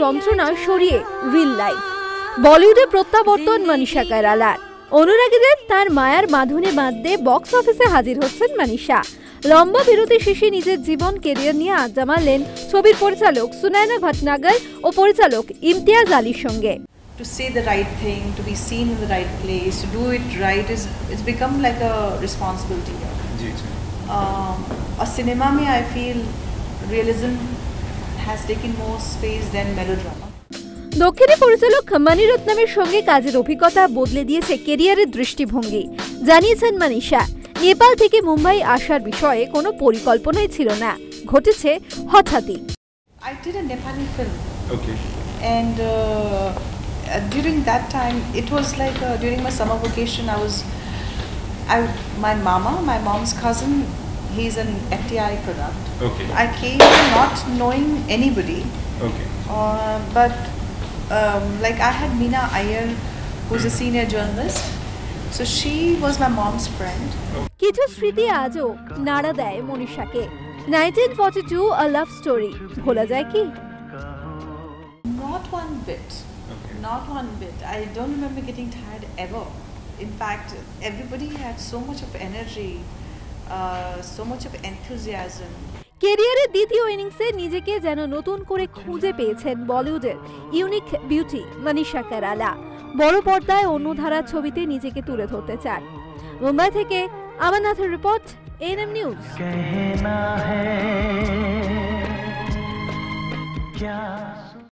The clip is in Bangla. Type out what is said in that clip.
যন্ত্রণা সরিয়ে রিল লাইফ বলিউডে প্রত্যাবর্তন মনীষা কারালার অনুরাগীদের তার মায়ার বাঁধনে বাঁধতে বক্স অফিসে হাজির হচ্ছেন মনীষা। লম্বা বিরতি শেষে নিজের জীবন কেরিয়ার নিয়ে আড্ডা মারলেন ছবির পরিচালক সুনায়না ভাটনাগর ও পরিচালক ইমতিয়াজ আলীর সঙ্গে। To say the right thing, to be seen in the right place, to do it right is it's become like a responsibility. Um, a cinema mein I feel realism has taken more space than melodrama. দক্ষিণী পরিচালক মানিরত্নমের সঙ্গে কাজের অভিজ্ঞতা বদলে দিয়েছে কেরিয়ারের দৃষ্টিভঙ্গি জানিয়েছেন মানিষা নেপাল থেকে মুম্বাই আসার বিষয়ে কোনো পরিকল্পনাই ছিল না ঘটেছে হঠাৎই I did a Nepali film, okay and uh, uh, during that time, it was like uh, during my summer vacation. I was, I my mama, my mom's cousin, he's an FTI product. Okay. I came not knowing anybody. Okay. Uh, but um, like I had Meena Iyer, who's a senior journalist. So she was my mom's friend. কিছু স্মৃতি আজও নাড়া দেয় মনীষাকে 1942 a love story ভোলা যায় কি not one bit okay. not one bit i don't remember getting tired ever in fact everybody had so much of energy so much of enthusiasm. কেরিয়ারের দ্বিতীয় ইনিংসে নিজেকে যেন নতুন করে খুঁজে পেয়েছেন বলিউডের ইউনিক বিউটি মনীষা কেরালা। বড় পর্দায় অন্য ধারার ছবিতে নিজেকে তুলে ধরতে চান। মুম্বাই থেকে আমানাথের রিপোর্ট এনএম নিউজ